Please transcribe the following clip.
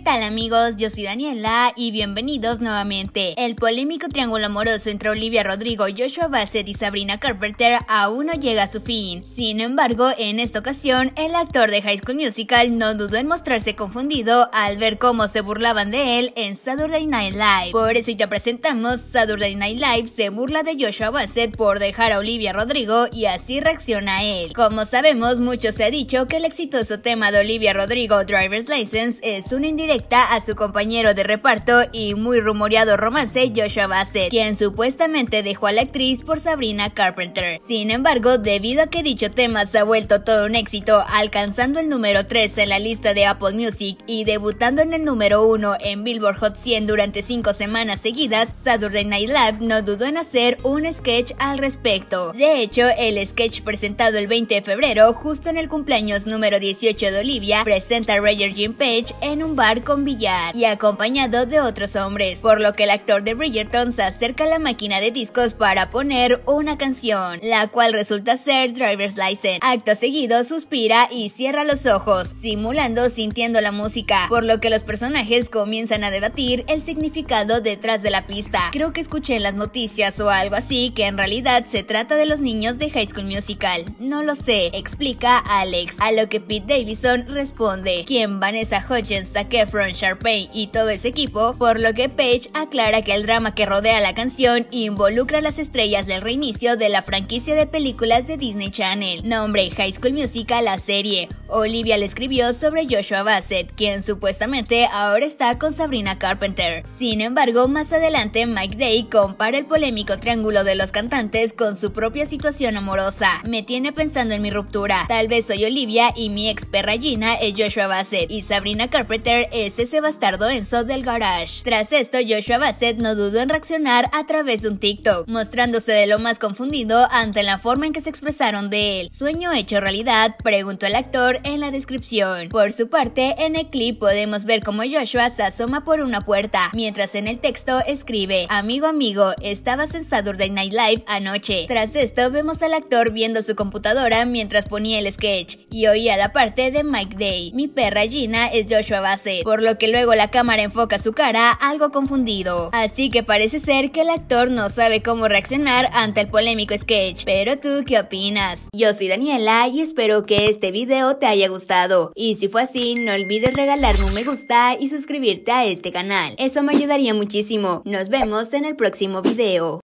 tal amigos? Yo soy Daniela y bienvenidos nuevamente. El polémico triángulo amoroso entre Olivia Rodrigo, Joshua Bassett y Sabrina Carpenter aún no llega a su fin. Sin embargo, en esta ocasión, el actor de High School Musical no dudó en mostrarse confundido al ver cómo se burlaban de él en Saturday Night Live. Por eso te presentamos Saturday Night Live se burla de Joshua Bassett por dejar a Olivia Rodrigo y así reacciona él. Como sabemos, mucho se ha dicho que el exitoso tema de Olivia Rodrigo, Driver's License, es una indirecta a su compañero de reparto y muy rumoreado romance Joshua Bassett, quien supuestamente dejó a la actriz por Sabrina Carpenter. Sin embargo, debido a que dicho tema se ha vuelto todo un éxito, alcanzando el número 3 en la lista de Apple Music y debutando en el número 1 en Billboard Hot 100 durante 5 semanas seguidas, Saturday Night Live no dudó en hacer un sketch al respecto. De hecho, el sketch presentado el 20 de febrero, justo en el cumpleaños número 18 de Olivia, presenta a Roger Jim Page en un bar con billar y acompañado de otros hombres, por lo que el actor de Bridgerton se acerca a la máquina de discos para poner una canción, la cual resulta ser Driver's License. Acto seguido suspira y cierra los ojos, simulando sintiendo la música, por lo que los personajes comienzan a debatir el significado detrás de la pista. Creo que escuché en las noticias o algo así que en realidad se trata de los niños de High School Musical. No lo sé, explica Alex, a lo que Pete Davidson responde, quien Vanessa Hudgens, Zac Efron, Sharpay y todo ese equipo, por lo que Page aclara que el drama que rodea la canción involucra a las estrellas del reinicio de la franquicia de películas de Disney Channel. Nombre High School Musical la serie. Olivia le escribió sobre Joshua Bassett, quien supuestamente ahora está con Sabrina Carpenter. Sin embargo, más adelante Mike Day compara el polémico triángulo de los cantantes con su propia situación amorosa. Me tiene pensando en mi ruptura. Tal vez soy Olivia y mi ex perra Gina es Joshua Bassett y Sabrina Carpenter es ese bastardo Enzo del garage. Tras esto, Joshua Bassett no dudó en reaccionar a través de un TikTok, mostrándose de lo más confundido ante la forma en que se expresaron de él. ¿Sueño hecho realidad? Preguntó el actor en la descripción. Por su parte, en el clip podemos ver cómo Joshua se asoma por una puerta, mientras en el texto escribe, amigo amigo, estabas en Saturday Night Live anoche. Tras esto, vemos al actor viendo su computadora mientras ponía el sketch, y oía la parte de Mike Day. Mi perra Gina es Joshua Bassett, por lo que luego la cámara enfoca su cara algo confundido. Así que parece ser que el actor no sabe cómo reaccionar ante el polémico sketch. Pero tú, ¿qué opinas? Yo soy Daniela y espero que este video te haya gustado. Y si fue así, no olvides regalarme un me gusta y suscribirte a este canal. Eso me ayudaría muchísimo. Nos vemos en el próximo video.